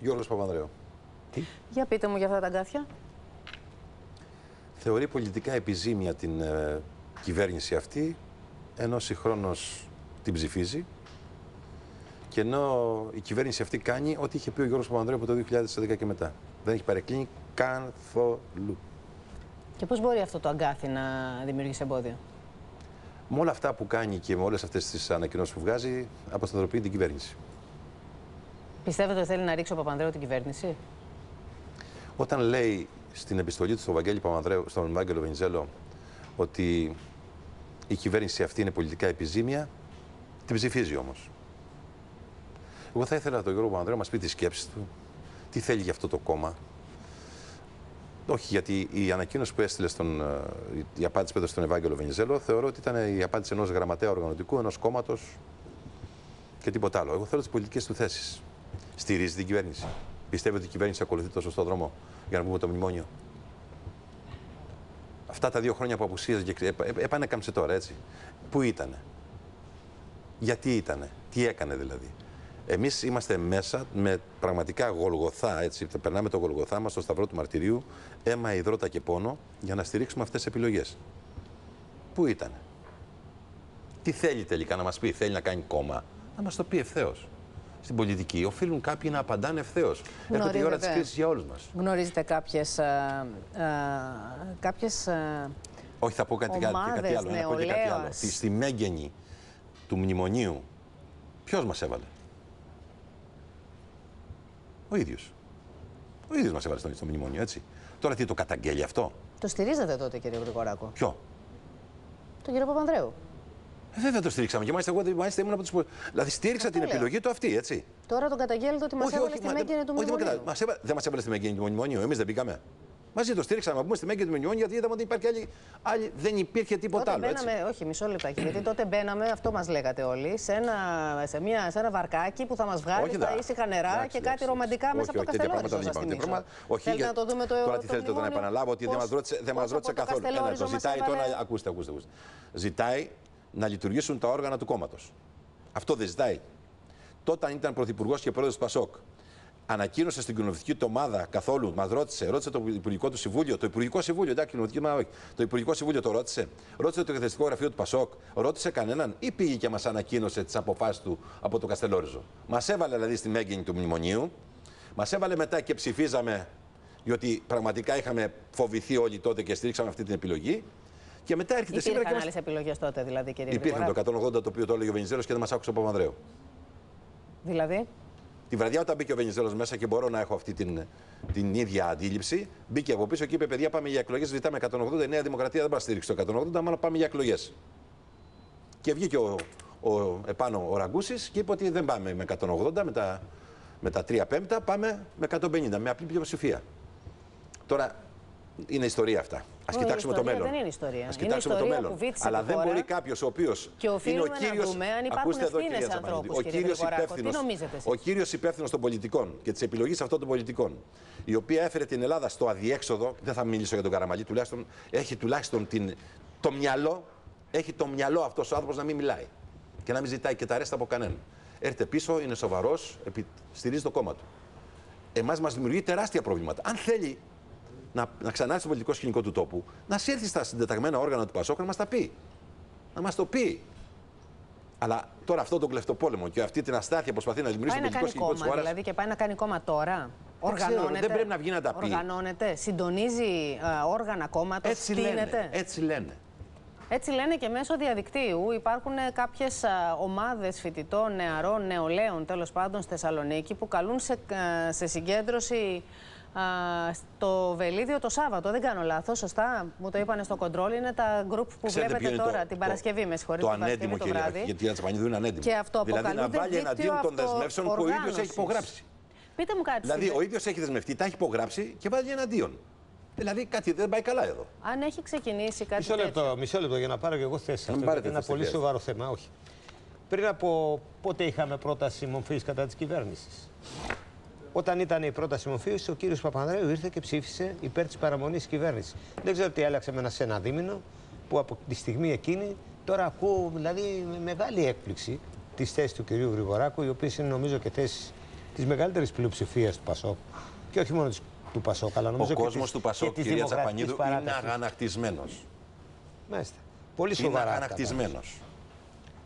Γιώργος Παπανδρέου. Τι; Για πείτε μου για αυτά τα αγκάθια. Θεωρεί πολιτικά επιζήμια την ε, κυβέρνηση αυτή, ενώ συγχρόνως την ψηφίζει. Και ενώ η κυβέρνηση αυτή κάνει ό,τι είχε πει ο Γιώργος Παπανδρέου από το 2010 και μετά. Δεν έχει παρεκκλίνει καθόλου. Και πώς μπορεί αυτό το αγκάθι να δημιουργήσει εμπόδιο; Με όλα αυτά που κάνει και με όλες αυτές τις ανακοινώσεις που βγάζει, αποσταθεροποιεί την κυβέρνηση. Πιστεύετε ότι θέλει να ρίξει ο Παπανδρέου την κυβέρνηση; Όταν λέει στην επιστολή του στον Βαγγέλη Παπανδρέου, στον Βάγγελο Βενιζέλο, ότι η κυβέρνηση αυτή είναι πολιτικά επιζήμια, την ψηφίζει όμως. Εγώ θα ήθελα τον Γιώργο Παπανδρέου να μας πει τη σκέψη του, τι θέλει για αυτό το κόμμα. Όχι, γιατί η ανακοίνωση που έστειλε στον, ε, η απάντηση που έδωσε στον Ευάγγελο Βενιζέλο, θεωρώ ότι ήταν η απάντηση ενός γραμματέα οργανωτικού, ενός κόμματος και τίποτα άλλο. Εγώ θέλω τις πολιτικές του θέσεις. Στηρίζει την κυβέρνηση. Πιστεύει ότι η κυβέρνηση ακολουθεί το σωστό δρόμο για να πούμε το μνημόνιο. Αυτά τα δύο χρόνια που απουσίαζε και επανέκαμψε τώρα, έτσι. Πού ήτανε; Γιατί ήτανε; Τι έκανε δηλαδή; Εμείς είμαστε μέσα με πραγματικά γολγοθά, έτσι. Περνάμε το γολγοθά μας στο σταυρό του μαρτυρίου, αίμα, υδρότα και πόνο, για να στηρίξουμε αυτές τις επιλογές. Πού ήταν. Τι θέλει τελικά να μας πει, θέλει να κάνει κόμμα; Να μας το πει ευθέως στην πολιτική, οφείλουν κάποιοι να απαντάνε ευθέως. Έρχεται η ώρα της κρίσης για όλους μας. Γνωρίζετε κάποιες. Κάποιες, ε, ε, Όχι, θα πω κάτι, κάτι, κάτι άλλο. Να πω και κάτι άλλο. Στη, στη μέγενη του μνημονίου, ποιος μας έβαλε; Ο ίδιος. Ο ίδιος μας έβαλε στο, στο μνημόνιο, έτσι. Τώρα τι το καταγγέλει αυτό; Το στηρίζατε τότε, κύριε Γρηγοράκο; Ποιο; Τον κύριο Παπανδρέου. Ε, βέβαια το στήριξαμε. Και μάλιστα εγώ μάλιστα ήμουν από τους. Δηλαδή στήριξα την επιλογή του αυτή, έτσι. Τώρα τον καταγγέλλεται ότι μας έβαλε στη μέγενη του μνημονίου. Όχι, δεν μας έβαλε στη μέγενη του μνημονίου. Εμείς δεν μπήκαμε. Μαζί το στήριξαμε να πούμε στη μέγενη του μνημονίου γιατί είδαμε ότι υπάρχει άλλη, άλλη, δεν υπήρχε τίποτα τότε άλλο. Μπαίναμε, έτσι. όχι, μισό λεπτάκι. γιατί τότε μπαίναμε, αυτό μας λέγατε όλοι, σε ένα, σε, μια, σε ένα βαρκάκι που θα μας βγάλει τα ήσυχα νερά εντάξει, και κάτι ρομαντικά μέσα από το Καστελόριζο. Όχι, θέλετε να το δούμε το Τώρα τι θέλετε να επαναλάβω ότι δεν μας ρώτησε καθόλου. Το ζητάει τώρα. Ακούστε, ακούστε. Ζητάει να λειτουργήσουν τα όργανα του κόμματος. Αυτό δεν ζητάει. Τότε, αν ήταν πρωθυπουργός και πρόεδρος του Πασόκ, ανακοίνωσε στην κοινοβουλευτική του ομάδα καθόλου, μας ρώτησε, ρώτησε το Υπουργικό του Συμβούλιο, το Υπουργικό Συμβούλιο, εντάξει, κοινοβουλευτική ομάδα, όχι. Το Υπουργικό Συμβούλιο το ρώτησε, ρώτησε το Εκθεστικό Γραφείο του Πασόκ, ρώτησε κανέναν ή πήγε και μας ανακοίνωσε τις αποφάσεις του από το Καστελόριζο. Μας έβαλε δηλαδή στη μέγενη του μνημονίου, μας έβαλε μετά και ψηφίζαμε, διότι πραγματικά είχαμε φοβηθεί όλοι τότε και στήριξαμε αυτή την επιλογή. Και μετά έρχεται σήμερα. Υπήρχαν άλλες επιλογές τότε, δηλαδή, κύριε Υπήρχαν το 180 το οποίο το έλεγε ο Βενιζέλος και δεν μας άκουσε ο Παπανδρέου. Δηλαδή; Τη βραδιά όταν μπήκε ο Βενιζέλος μέσα και μπορώ να έχω αυτή την, την ίδια αντίληψη, μπήκε από πίσω και είπε: Παιδιά, πάμε για εκλογές. Ζητάμε 180. Η Νέα Δημοκρατία δεν μας στήριξε το 180, μάλλον πάμε για εκλογές. Και βγήκε ο, ο, επάνω ο Ραγκούσης και είπε ότι δεν πάμε με 180, με τα, με τα 3 πέμπτα, πάμε με 150, με απλή πλειοψηφία. Τώρα είναι ιστορία αυτά. Α κοιτάξουμε το μέλλον. Δεν είναι ιστορία. Α κοιτάξουμε είναι το μέλλον. Αλλά δεν μπορεί κάποιος ο οποίος είναι ο κύριο. Ακούστε εδώ, κυρία ανθρώπους, Ο κύριος υπεύθυνο. Ο κύριος υπεύθυνος των πολιτικών και της επιλογής αυτών των πολιτικών, η οποία έφερε την Ελλάδα στο αδιέξοδο. Δεν θα μιλήσω για τον Καραμαλή, τουλάχιστον έχει τουλάχιστον την, το μυαλό. Έχει το μυαλό αυτός ο άνθρωπος να μην μιλάει και να μην ζητάει και τα ρέστα από κανέναν. Έρχεται πίσω, είναι σοβαρός, στηρίζει το κόμμα του. Εμάς μας δημιουργεί τεράστια προβλήματα. Αν θέλει να, να ξανάρθει στο πολιτικό σκηνικό του τόπου, να σύρθει στα συντεταγμένα όργανα του Πασόκ να μας τα πει. Να μας το πει. Αλλά τώρα αυτό τον κλεφτοπόλεμο και αυτή την αστάθεια προσπαθεί να δημιουργήσει το πολιτικό σκηνικό της χώρα. Δηλαδή και πάει να κάνει κόμμα τώρα; Οργανώνεται. Δεν πρέπει να βγει να τα πει. Οργανώνεται, συντονίζει uh, όργανα κόμματο, έτσι λένε, έτσι λένε. Έτσι λένε και μέσω διαδικτύου. Υπάρχουν κάποιες ομάδες φοιτητών, νεαρών, νεολαίων τέλος πάντων στη Θεσσαλονίκη που καλούν σε, σε συγκέντρωση στο Βελίδιο το Σάββατο. Δεν κάνω λάθος, σωστά; Μου το είπανε στο κοντρόλ. Είναι τα γκρουπ που βλέπετε τώρα, την Παρασκευή, με συγχωρείτε. Το ανέντιμο, το βράδυ. Γιατί η Ατσαπανίδου είναι ανέντιμο. Και αυτό δηλαδή να βάλει εναντίον των δεσμεύσεων που ο ίδιος έχει υπογράψει. Πείτε μου κάτι. Δηλαδή, ο ίδιος έχει δεσμευτεί, τα έχει υπογράψει και βάλει εναντίον. Δηλαδή κάτι δεν πάει καλά εδώ. Αν έχει ξεκινήσει κάτι μισό λεπτό, τέτοιο. Μισό λεπτό για να πάρω και εγώ θέση. Αυτό είναι ένα πολύ σοβαρό θέμα. Όχι. Πριν από πότε είχαμε πρόταση μορφής κατά της κυβέρνησης; Όταν ήταν η πρόταση μορφή, ο κύριος Παπανδρέου ήρθε και ψήφισε υπέρ της παραμονής κυβέρνησης. Δεν ξέρω τι άλλαξε με ένα σε ένα δίμηνο, που από τη στιγμή εκείνη τώρα ακούω δηλαδή με μεγάλη έκπληξη τις θέσεις του κυρίου Γρηγοράκου, οι οποίες είναι νομίζω και θέσεις της μεγαλύτερης πλειοψηφίας του Πασόκ και όχι μόνο του Πασόκ, αλλά νομίζω Ο κόσμος του Πασόκ, κυρία Τσαπανίδου, είναι αγανακτισμένο. Μάλιστα. Πολύ σοβαρά. Είναι αγανακτισμένο.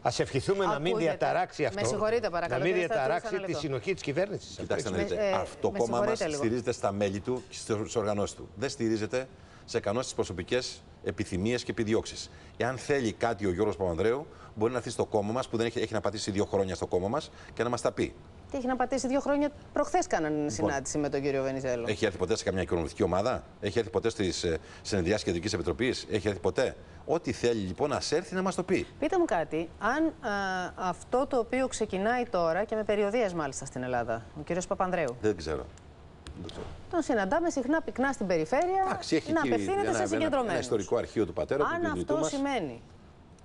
Α ευχηθούμε να μην διαταράξει αυτό. Με συγχωρείτε, παρακαλώ. Να μην διαταράξει τη συνοχή της κυβέρνησης. Κοιτάξτε να δείτε. Ε, αυτό το κόμμα μας στηρίζεται στα μέλη του και στις οργανώσεις του. Δεν στηρίζεται σε κανόνες τις προσωπικές επιθυμίες και επιδιώξεις. Εάν θέλει κάτι ο Γιώργος Παπανδρέου, μπορεί να έρθει στο κόμμα μας που δεν έχει, έχει να πατήσει δύο χρόνια στο κόμμα μας και να μας τα πει. Τι έχει να πατήσει δύο χρόνια; Προχθές κάνανε λοιπόν, συνάντηση με τον κύριο Βενιζέλο. Έχει έρθει ποτέ σε καμιά οικονομική ομάδα, έχει έρθει ποτέ στις ε, συνεδριάσεις Κεντρικής Επιτροπής, έχει έρθει ποτέ; Ό,τι θέλει λοιπόν να έρθει να μας το πει. Πείτε μου κάτι, αν α, αυτό το οποίο ξεκινάει τώρα και με περιοδίες μάλιστα στην Ελλάδα, ο κύριος Παπανδρέου. Δεν ξέρω. Τον συναντάμε συχνά πυκνά στην περιφέρεια Άξι, έχει να απευθύνεται ένα, σε συγκεντρωμένους. Ένα ιστορικό αρχείο του πατέρα αν του αυτό σημαίνει,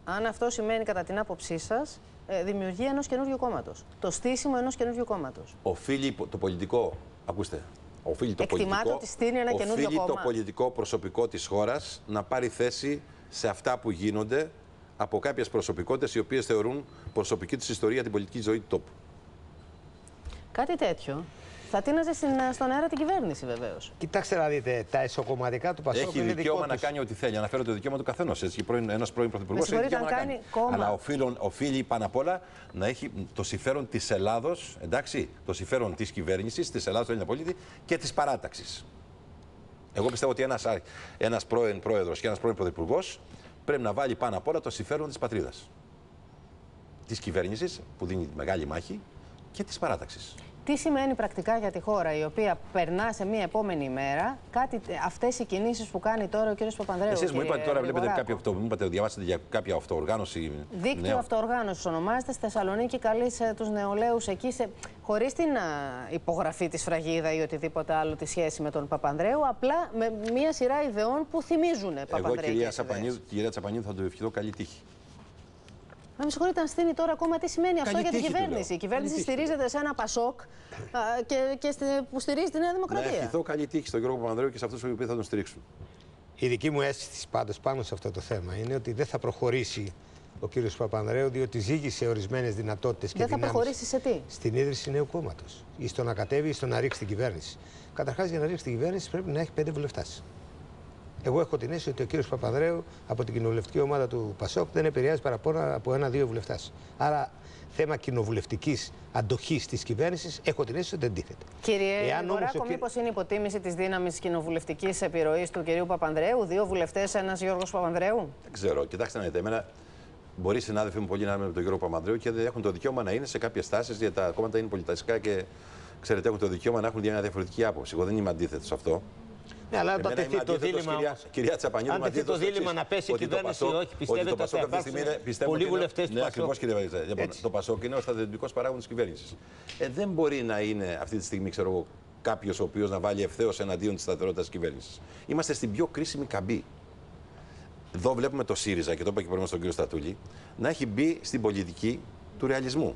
Αν αυτό σημαίνει κατά την άποψή σας ε, δημιουργία ενός καινούριου κόμματος. Το στήσιμο ενός καινούριου κόμματος. Οφείλει το πολιτικό. Ακούστε. Οφείλει το Εκτιμάται πολιτικό, ότι ένα καινούριο κόμμα. το πολιτικό προσωπικό της χώρας να πάρει θέση σε αυτά που γίνονται από κάποιες προσωπικότητες οι οποίες θεωρούν προσωπική τη ιστορία την πολιτική ζωή του τόπου. Κάτι τέτοιο θα τίναζε στον αέρα την κυβέρνηση βεβαίως. Κοιτάξτε να δείτε, τα εσωκομματικά του Πασόκ Έχει δικαίωμα να κάνει ό,τι θέλει. Αναφέρω το δικαίωμα του καθενός. Ένας πρώην πρωθυπουργός έχει δικαίωμα να κάνει. Κόμμα. Αλλά οφείλουν, οφείλει πάνω απ' όλα να έχει το συμφέρον της Ελλάδος, εντάξει, το συμφέρον της κυβέρνησης, της Ελλάδα του Έλληνα πολίτη και της παράταξης. Εγώ πιστεύω ότι ένας ένας πρώην πρόεδρος και ένας πρώην πρωθυπουργός πρέπει να βάλει πάνω απ' όλα το συμφέρον της πατρίδας. Της κυβέρνησης που δίνει μεγάλη μάχη και της παράταξης. Τι σημαίνει πρακτικά για τη χώρα η οποία περνά σε μια επόμενη ημέρα κάτι, αυτές οι κινήσεις που κάνει τώρα ο κ. Παπανδρέου. Εσείς μου είπατε τώρα, βλέπετε κάποιο αυτό, μου είπατε, διαβάσατε για κάποια αυτοοργάνωση. Δίκτυο νέο. αυτοοργάνωσης ονομάζεται στη Θεσσαλονίκη, καλείς τους νεολαίους εκεί, σε, χωρίς την α, υπογραφή της φραγίδα ή οτιδήποτε άλλο τη σχέση με τον Παπανδρέου, απλά με μια σειρά ιδεών που θυμίζουν Παπανδρέου. Εγώ, κυρία, κυρία Τσαπανίδου, θα του ευχηθώ καλή τύχη. Να με συγχωρείτε αν στείνει τώρα ακόμα τι σημαίνει αυτό για την κυβέρνηση. Η κυβέρνηση στηρίζεται σε ένα Πασόκ και, και που στηρίζει τη Νέα Δημοκρατία. Να ευχηθώ καλή τύχη στον Γιώργο Παπανδρέου και σε αυτούς που θα τον στηρίξουν. Η δική μου αίσθηση πάντω πάνω σε αυτό το θέμα είναι ότι δεν θα προχωρήσει ο κύριος Παπανδρέου, διότι ζήγησε ορισμένες δυνατότητες και Δεν θα προχωρήσει σε τι; Στην ίδρυση νέου κόμματος. Ή στο να κατέβει ή στο να ρίξει την κυβέρνηση. Καταρχάς, για να ρίξει την κυβέρνηση πρέπει να έχει πέντε βουλευτέ. Εγώ έχω την αίσθηση ότι ο κύριος Παπαδρέου από την κοινοβουλευτική ομάδα του Πασόκ δεν επηρεάζει παραπάνω από ένα-δύο βουλευτέ. Άρα, θέμα κοινοβουλευτικής αντοχής της κυβέρνησης, έχω την αίσθηση ότι δεν τίθεται. Κύριε Γρηγοράκο, ο... μήπως είναι υποτίμηση της δύναμης κοινοβουλευτικής επιρροής του κυρίου Παπανδρέου, δύο βουλευτές, ένας Γιώργος Παπανδρέου; Δεν ξέρω. Κοιτάξτε να δείτε, εμένα μπορεί οι συνάδελφοι μου πολύ να είναι με τον Γιώργο Παπανδρέου και δεν έχουν το δικαίωμα να είναι σε κάποιες τάσει, γιατί τα κόμματα είναι πολιτιστικά και ξέρετε, έχουν το δικαίωμα να έχουν μια διαφορετική άποψη. Εγώ δεν είμαι αντίθετος σε αυτό. Ναι, αλλά όταν τεθεί το δίλημα. Κυρία, κυρία Τσαπανίδου, αν τεθεί το δίλημα να πέσει η κυβέρνηση ή όχι, πιστεύετε ότι θα υπάρξουν πολλοί βουλευτές του ναι, Ακριβώς, κύριε Βαγγέλη. Λοιπόν, το Πασόκ είναι ο στρατιωτικός παράγοντας της κυβέρνησης. Ε, δεν μπορεί να είναι αυτή τη στιγμή, ξέρω εγώ, κάποιος ο οποίος να βάλει ευθέως εναντίον της σταθερότητας της κυβέρνησης. Είμαστε στην πιο κρίσιμη καμπή. Εδώ βλέπουμε το ΣΥΡΙΖΑ, και το είπα και πριν στον κύριο Στατούλη, να έχει μπει στην πολιτική του ρεαλισμού.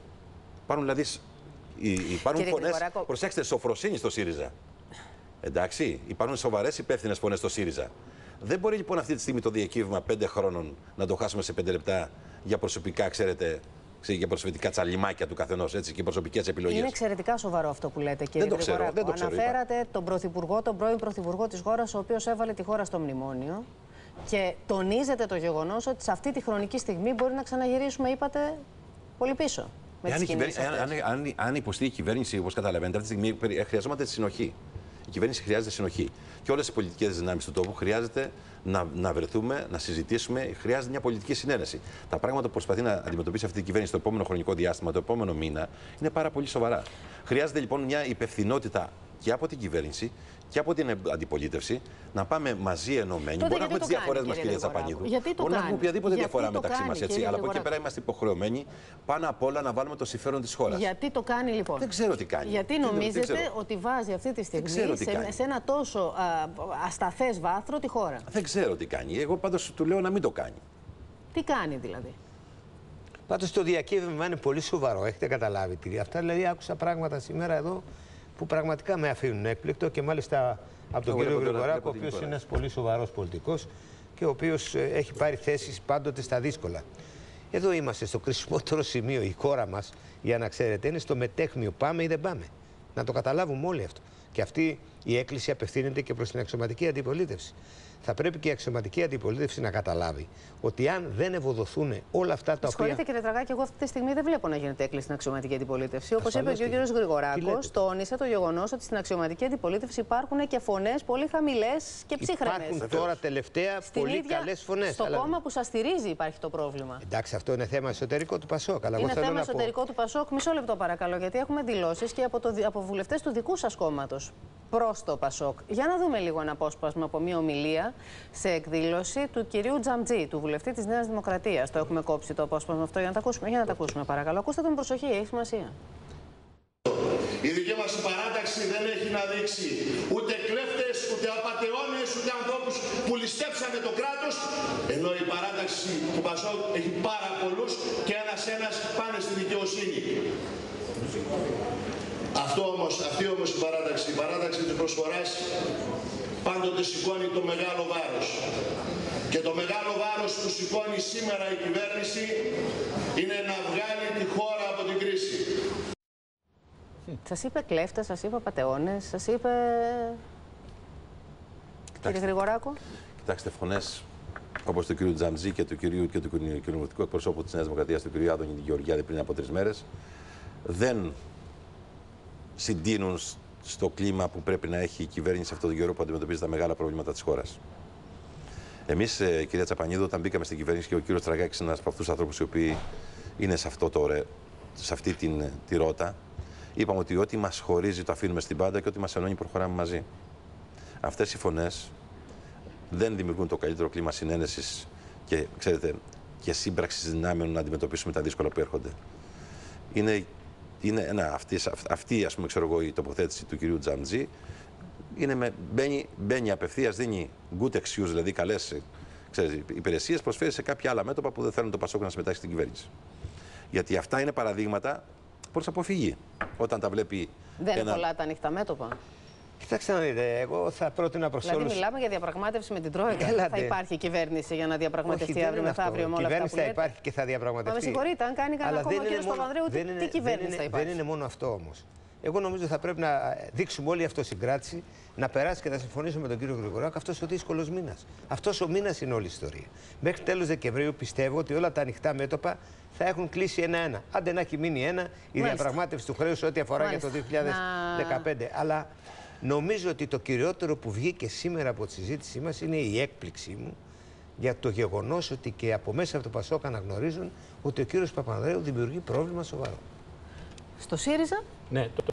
Υπάρχουν δηλαδή. Υπάρχουν φωνέ. Προσέξτε, σοφροσύνη στο ΣΥΡΙΖΑ. Εντάξει, υπάρχουν σοβαρές υπεύθυνες φωνέ στο ΣΥΡΙΖΑ. Δεν μπορεί λοιπόν αυτή τη στιγμή το διακύβημα πέντε χρόνων να το χάσουμε σε πέντε λεπτά για προσωπικά, ξέρετε, για προσωπικά τσαλιμάκια του καθενός και προσωπικές επιλογές. Είναι εξαιρετικά σοβαρό αυτό που λέτε, κύριε δεν το ξέρω, δεν το ξέρω, Αναφέρατε είπα. τον Πρωθυπουργό, τον πρώην Πρωθυπουργό της χώρας, ο οποίος έβαλε τη χώρα στο μνημόνιο. Και τονίζετε το γεγονός ότι σε αυτή τη χρονική στιγμή μπορεί να ξαναγυρίσουμε, είπατε, πολύ πίσω. Με αν, αν, αν, αν υποστεί η κυβέρνηση, όπως καταλαβαίνετε, αυτή τη στιγμή χρειαζόμαστε τη συνοχή. Η κυβέρνηση χρειάζεται συνοχή. Και όλες οι πολιτικές δυνάμεις του τόπου χρειάζεται να, να βρεθούμε, να συζητήσουμε. Χρειάζεται μια πολιτική συνένεση. Τα πράγματα που προσπαθεί να αντιμετωπίσει αυτή η κυβέρνηση το επόμενο χρονικό διάστημα, το επόμενο μήνα, είναι πάρα πολύ σοβαρά. Χρειάζεται λοιπόν μια υπευθυνότητα και από την κυβέρνηση και από την αντιπολίτευση να πάμε μαζί ενωμένοι. Μπορεί να έχουμε τις διαφορές μας, κύριε Τσαπανίδου. Μπορεί να έχουμε οποιαδήποτε διαφορά μεταξύ μας. Αλλά από εκεί πέρα είμαστε υποχρεωμένοι πάνω απ' όλα να βάλουμε το συμφέρον της χώρας. Γιατί το κάνει λοιπόν; Δεν ξέρω τι κάνει. Γιατί νομίζετε ότι βάζει αυτή τη στιγμή σε, σε ένα τόσο ασταθές βάθρο τη χώρα; Δεν ξέρω τι κάνει. Εγώ πάντως του λέω να μην το κάνει. Τι κάνει δηλαδή; Πάντως το διακύβευμα είναι πολύ σοβαρό. Έχετε καταλάβει. Αυτά δηλαδή άκουσα πράγματα σήμερα εδώ που πραγματικά με αφήνουν έκπληκτο και μάλιστα από τον κύριο Γρηγοράκο, ο οποίος είναι ένας πολύ σοβαρός πολιτικός και ο οποίος ε, έχει πάρει θέσεις πάντοτε στα δύσκολα. Εδώ είμαστε στο κρίσιμότερο σημείο, η χώρα μας, για να ξέρετε, είναι στο μετέχμιο. Πάμε ή δεν πάμε. Να το καταλάβουμε όλοι αυτό. Και αυτή η έκκληση απευθύνεται και προς την αξιωματική αντιπολίτευση θα πρέπει και η αξιωματική αντιπολίτευση να καταλάβει ότι αν δεν ευοδοθούν όλα αυτά τα οποία. Συγχωρείτε κύριε Τραγάκη, εγώ αυτή τη στιγμή δεν βλέπω να γίνεται έκκληση στην αξιωματική αντιπολίτευση. Όπως είπε και ο κύριος Γρηγοράκος, τόνισε το γεγονός ότι στην αξιωματική αντιπολίτευση υπάρχουν και φωνές πολύ χαμηλές και ψύχρεμες. Υπάρχουν τώρα τελευταία στην πολύ καλές φωνές. Στο αλλά... κόμμα που σας στηρίζει υπάρχει το πρόβλημα. Εντάξει, αυτό είναι θέμα εσωτερικό του Πασόκ. Αλλά είναι θέμα εσωτερικό του Πασόκ. Μισό λεπτό παρακαλώ, γιατί έχουμε δηλώσεις και από, το, από βουλευτές του δικού σας κόμματος προς το Πασόκ. Για να δούμε λίγο ένα απόσπασμα από μια ομιλία σε εκδήλωση του κυρίου Τζαμτζή, του βουλευτή της Νέας Δημοκρατίας. Το έχουμε κόψει το απόσπασμα αυτό για να τα ακούσουμε. Για να τα ακούσουμε, παρακαλώ. Ακούστε τον προσοχή, έχει σημασία. Η δική μας παράταξη δεν έχει να δείξει ούτε κλέφτες, ούτε απατεώνες, ούτε ανθρώπους που ληστέψανε το κράτος, ενώ η παράταξη του Πασόκ έχει πάρα πολλούς και ένας-ένας πάνε στη δικαιοσύνη. Αυτό όμως, αυτή όμως η παράταξη, η παράταξη της προσφοράς πάντοτε σηκώνει το μεγάλο βάρος. Και το μεγάλο βάρος που σηκώνει σήμερα η κυβέρνηση είναι να βγάλει τη χώρα από την κρίση. Σας είπε κλέφτες, σας είπε πατεώνες, σας είπε... Κύριε Γρηγοράκο. Κοιτάξτε, φωνές όπως του κύριου Τζαμζή και του κυρίου και του κοινοβουλευτικού εκπροσώπου της Νέας Δημοκρατίας, του κυρίου Άδωνη Γεωργιάδη πριν από τρεις μέρες, δεν συντείνουν στο κλίμα που πρέπει να έχει η κυβέρνηση αυτόν τον καιρό που αντιμετωπίζει τα μεγάλα προβλήματα της χώρας. Εμείς, ε, κυρία Τσαπανίδου, όταν μπήκαμε στην κυβέρνηση και ο κύριος Τραγάκης, ένας από αυτούς τους ανθρώπους οι οποίοι είναι σε, αυτό το, σε αυτή την, τη ρότα, είπαμε ότι ό,τι μας χωρίζει το αφήνουμε στην πάντα και ό,τι μας ενώνει προχωράμε μαζί. Αυτές οι φωνές δεν δημιουργούν το καλύτερο κλίμα συνένεσης και, ξέρετε, και σύμπραξης δυνάμεων να αντιμετωπίσουμε τα δύσκολα που έρχονται. Είναι είναι ένα, αυτής, αυτή ας πούμε, ξέρω εγώ, η τοποθέτηση του κυρίου Τζαντζή είναι με, μπαίνει, μπαίνει απευθείας, δίνει good excuse, δηλαδή καλές υπηρεσίες, προσφέρει σε κάποια άλλα μέτωπα που δεν θέλουν το Πασόκ να συμμετάσχει στην κυβέρνηση. Γιατί αυτά είναι παραδείγματα προ αποφυγή. Όταν τα βλέπει. Δεν είναι πολλά τα ανοιχτά μέτωπα. Κοιτάξτε να δείτε, εγώ θα πρότεινα προς Δηλαδή, όλους... μιλάμε για διαπραγμάτευση με την Τρόικα. Θα υπάρχει κυβέρνηση για να διαπραγματευτεί Όχι, αύριο μεθαύριο με όλα αυτά. Η κυβέρνηση θα υπάρχει και θα διαπραγματευτεί. Μα με συγχωρείτε, αν κάνει κανένα κόμμα ο κ. Παπανδρέου, τι, τι κυβέρνηση θα υπάρχει; Δεν είναι μόνο αυτό όμως. Εγώ νομίζω θα πρέπει να δείξουμε όλη αυτοσυγκράτηση, να περάσει και να συμφωνήσουμε με τον κύριο Γρηγοράκο αυτός ο δύσκολος μήνας. Αυτός ο μήνας είναι όλη η ιστορία. Μέχρι τέλος Δεκεμβρίου πιστεύω ότι όλα τα ανοιχτά μέτωπα θα έχουν κλείσει ένα-ένα. Άντε να έχει μείνει ένα η διαπραγμάτευση του χρέους ό,τι αφορά Μάλιστα. για το 2015. Να... Αλλά Νομίζω ότι το κυριότερο που βγήκε σήμερα από τη συζήτησή μας είναι η έκπληξή μου για το γεγονός ότι και από μέσα από το Πασόκ αναγνωρίζουν ότι ο κύριος Παπανδρέου δημιουργεί πρόβλημα σοβαρό. Στο ΣΥΡΙΖΑ; Ναι, το...